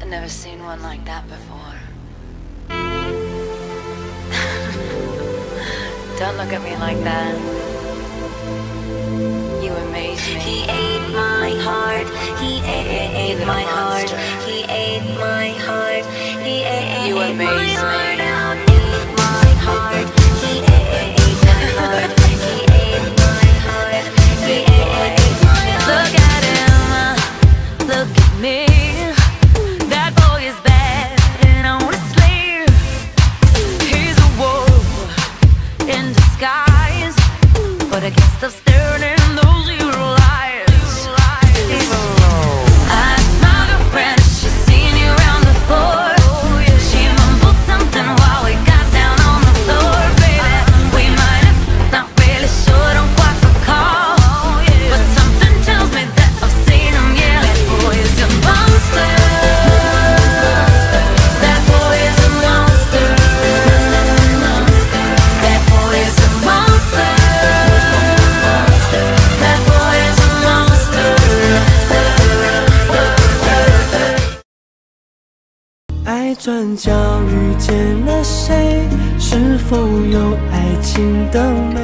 I've never seen one like that before. Don't look at me like that. You amaze me. He ate my heart. He ate, You're my heart. He ate my heart. He ate You amaze me. But I guess the staring in those 在转角遇见了谁？是否有爱情的美？